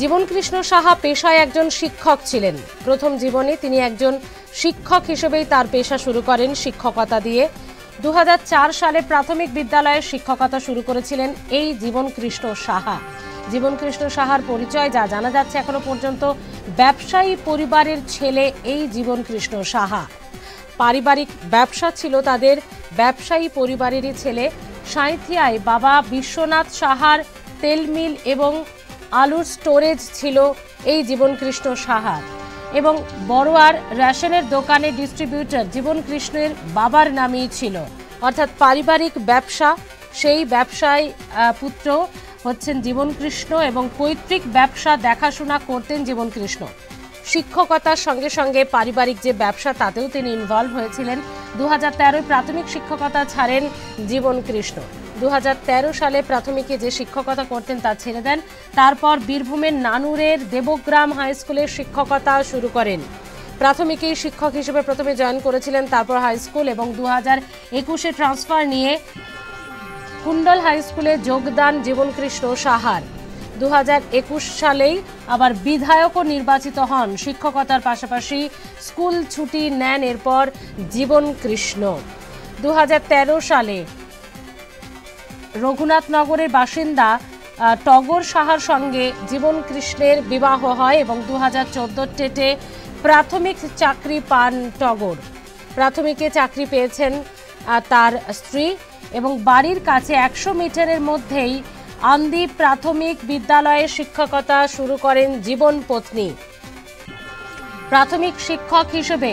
জীবনকৃষ্ণ সাহা পেশায় একজন শিক্ষক ছিলেন। প্রথম জীবনে তিনি একজন শিক্ষক হিসেবেই তার পেশা শুরু করেন শিক্ষকতা দিয়ে। দু হাজার চার সালে প্রাথমিক বিদ্যালয়ে শিক্ষকতা শুরু করেছিলেন এই জীবনকৃষ্ণ সাহা। জীবনকৃষ্ণ সাহার পরিচয় যা জানা যাচ্ছে এখনও পর্যন্ত, ব্যবসায়ী পরিবারের ছেলে এই জীবনকৃষ্ণ সাহা। পারিবারিক ব্যবসা ছিল তাদের, ব্যবসায়ী পরিবারেরই ছেলে। সাঁইথিয়ায় বাবা বিশ্বনাথ সাহার তেল মিল এবং আলুর স্টোরেজ ছিল এই জীবনকৃষ্ণ সাহার। এবং বড়োয়ার রেশনের দোকানে ডিস্ট্রিবিউটর জীবনকৃষ্ণের বাবার নামেই ছিল। অর্থাৎ পারিবারিক ব্যবসা, সেই ব্যবসায় পুত্র হচ্ছেন জীবনকৃষ্ণ এবং পৈতৃক ব্যবসা দেখাশোনা করতেন জীবনকৃষ্ণ। শিক্ষকতার সঙ্গে সঙ্গে পারিবারিক যে ব্যবসা, তাতেও তিনি ইনভলভ হয়েছিলেন। দু হাজার প্রাথমিক শিক্ষকতা ছাড়েন জীবন কৃষ্ণ দু হাজার তেরো সালে প্রাথমিকে যে শিক্ষকতা করতেন তা ছেড়ে দেন। তারপর বীরভূমের নানুরের দেবগ্রাম হাই স্কুলের শিক্ষকতা শুরু করেন। প্রাথমিকেই শিক্ষক হিসেবে প্রথমে জয়েন করেছিলেন, তারপর হাই স্কুল এবং দু হাজার একুশে ট্রান্সফার নিয়ে কুণ্ডল হাই স্কুলে যোগদান জীবনকৃষ্ণ সাহার। দু হাজার একুশ সালেই আবার বিধায়কও নির্বাচিত হন। শিক্ষকতার পাশাপাশি স্কুল ছুটি নেন এরপর জীবনকৃষ্ণ। দু হাজার তেরো সালে রঘুনাথনগরের বাসিন্দা টগর সাহার সঙ্গে জীবন কৃষ্ণের বিবাহ হয় এবং দু হাজার টেটে প্রাথমিক চাকরি পান টগর। প্রাথমিকে চাকরি পেয়েছেন তার স্ত্রী এবং বাড়ির কাছে একশো মিটারের মধ্যেই আন্দি প্রাথমিক বিদ্যালয়ে শিক্ষকতা শুরু করেন জীবন পত্নী। প্রাথমিক শিক্ষক হিসেবে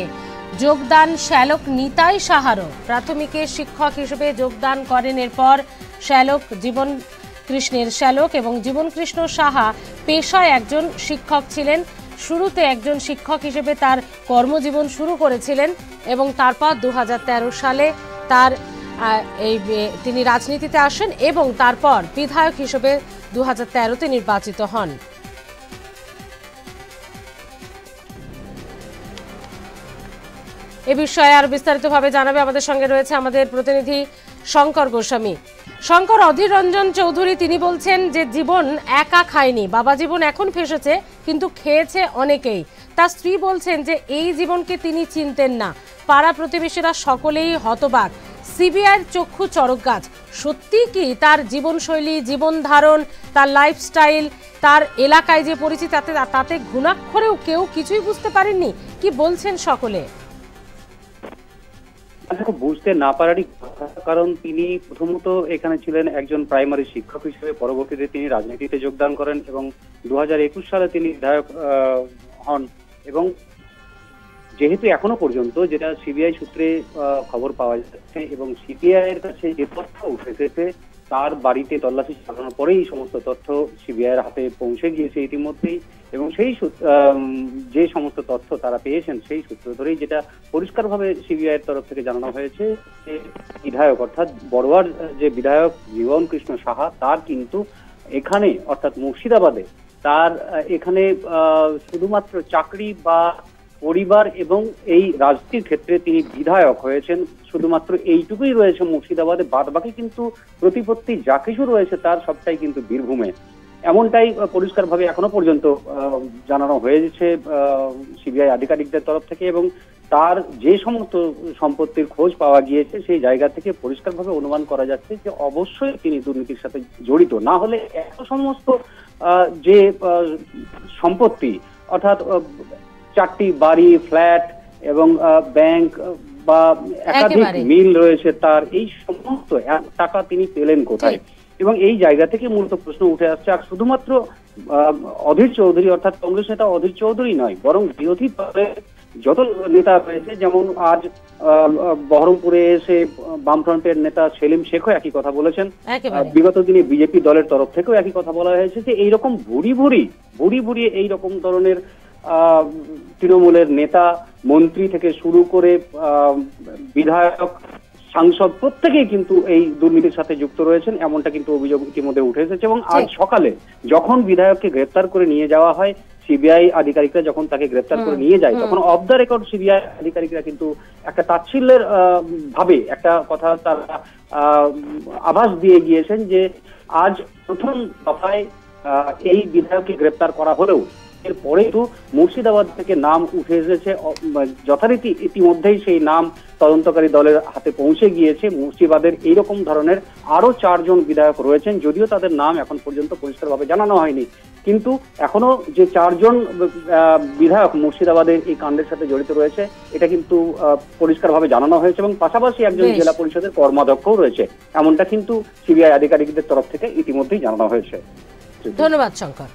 যোগদান শ্যালক নিতাই সাহারও। প্রাথমিকে শিক্ষক হিসেবে যোগদান করেন এরপর শ্যালক জীবন কৃষ্ণের শ্যালক এবং জীবনকৃষ্ণ সাহা পেশায় একজন শিক্ষক ছিলেন। শুরুতে একজন শিক্ষক হিসেবে তার কর্মজীবন শুরু করেছিলেন এবং তারপর দু হাজার তেরো সালে তার এই তিনি রাজনীতিতে আসেন এবং তারপর বিধায়ক হিসেবে দু হাজার নির্বাচিত হন। এ বিষয়ে আর বিস্তারিতভাবে জানাবে আমাদের সঙ্গে রয়েছে আমাদের প্রতিনিধি শঙ্কর গোস্বামী। শঙ্কর, অধীর রঞ্জন চৌধুরী, তিনি বলছেন যে জীবন একা খায়নি। বাবা জীবন এখন ফেসেছে, কিন্তু খেয়েছে অনেকেই। তার স্ত্রী বলছেন যে এই জীবনকে তিনি চিনতেন না। পাড়া প্রতিবেশীরা সকলেই হতবাক। সিবিআইয়ের চক্ষু চড়ক গাছ। সত্যি কি তার জীবনশৈলী, জীবন ধারণ, তার লাইফস্টাইল তার এলাকায় যে পরিচিতি, তাতে তাতে ঘুণাক্ষরেও কেউ কিছুই বুঝতে পারেননি? কি বলছেন সকলে? দেখো, বুঝতে না পারারই কারণ তিনি প্রথমত এখানে ছিলেন একজন প্রাইমারি শিক্ষক হিসেবে, পরবর্তীতে তিনি রাজনীতিতে যোগদান করেন এবং দু হাজার একুশ সালে তিনি বিধায়ক হন এবং যেহেতু এখনও পর্যন্ত যেটা সিবিআই সূত্রে খবর পাওয়া যাচ্ছে এবং সিবিআই এর কাছে যে তথ্য উঠে এসেছে তার বাড়িতে তল্লাশি চালানোর পরেই সমস্ত তথ্য সিবিআই এর হাতে পৌঁছে গিয়েছে ইতিমধ্যেই। এবং সেই যে সমস্ত তথ্য তারা পেয়েছেন, সেই সূত্র ধরেই যেটা পরিষ্কারভাবে সিবিআই এর তরফ থেকে জানানো হয়েছে যে বিধায়ক, অর্থাৎ বড়োয়ার যে বিধায়ক জীবন কৃষ্ণ সাহা, তার কিন্তু এখানে, অর্থাৎ মুর্শিদাবাদে, তার এখানে শুধুমাত্র চাকরি বা পরিবার এবং এই রাজনীতির ক্ষেত্রে তিনি বিধায়ক হয়েছেন। শুধুমাত্র এইটুকুই রয়েছে মুর্শিদাবাদে বাদ বাকি কিন্তু প্রতিপত্তি যা কিছু রয়েছে তার সবটাই কিন্তু বীরভূমে এমনটাই পরিষ্কারভাবে এখনও পর্যন্ত জানানো হয়েছে সিবিআই আধিকারিকদের তরফ থেকে এবং তার যে সমস্ত সম্পত্তির খোঁজ পাওয়া গিয়েছে সেই জায়গা থেকে পরিষ্কারভাবে অনুমান করা যাচ্ছে যে অবশ্যই তিনি দুর্নীতির সাথে জড়িত। না হলে এত সমস্ত আহ, যে সম্পত্তি অর্থাৎ চারটি বাড়ি ফ্ল্যাট এবং ব্যাংক বা একাধিক মিল রয়েছে তার এই সমস্ত টাকা তিনি পেলেন কোথায়? এবং এই জায়গা থেকে মূলত প্রশ্ন উঠে আসছে। আর শুধুমাত্র অধীর চৌধুরী অর্থাৎ কংগ্রেস নেতা অধীর চৌধুরী নয় বরং বিরোধী দলের যত নেতা রয়েছে যেমন আজ বহরমপুরে এসে বামফ্রন্টের নেতা সেলিম শেখও একই কথা বলেছেন। বিগত দিনে বিজেপি দলের তরফ থেকেও একই কথা বলা হয়েছে যে এইরকম ভুরি ভুরি ভুরি ভুরি এইরকম ধরনের আহ, তৃণমূলের নেতা মন্ত্রী থেকে শুরু করে আহ, বিধায়ক সাংসদ প্রত্যেকেই কিন্তু এই দুর্নীতির সাথে যুক্ত রয়েছেন এমনটা কিন্তু অভিযোগ ইতিমধ্যে উঠে এসেছে এবং আজ সকালে যখন বিধায়ককে গ্রেপ্তার করে নিয়ে যাওয়া হয় সিবিআই আধিকারিকরা যখন তাকে গ্রেপ্তার করে নিয়ে যায় তখন অফ দ্য রেকর্ড সিবিআই আধিকারিকরা কিন্তু একটা তাচ্ছিল্যের ভাবে একটা কথা তারা আহ, আভাস দিয়ে গিয়েছেন যে আজ প্রথম দফায় আহ, এই বিধায়ককে গ্রেপ্তার করা হলেও এরপরে তো মুর্শিদাবাদ থেকে নাম উঠে এসেছে যথারীতি ইতিমধ্যেই সেই নাম তদন্তকারী দলের হাতে পৌঁছে গিয়েছে। মুর্শিদাবাদের এইরকম ধরনের আরও চারজন বিধায়ক রয়েছেন যদিও তাদের নাম এখন পর্যন্ত পরিষ্কারভাবে জানানো হয়নি। কিন্তু এখনও যে চারজন বিধায়ক মুর্শিদাবাদের এই কাণ্ডের সাথে জড়িত রয়েছে এটা কিন্তু আহ, পরিষ্কারভাবে জানানো হয়েছে এবং পাশাপাশি একজন জেলা পরিষদের কর্মাধ্যক্ষও রয়েছে। এমনটা কিন্তু সিবিআই আধিকারিকদের তরফ থেকে ইতিমধ্যেই জানানো হয়েছে। ধন্যবাদ শঙ্কর।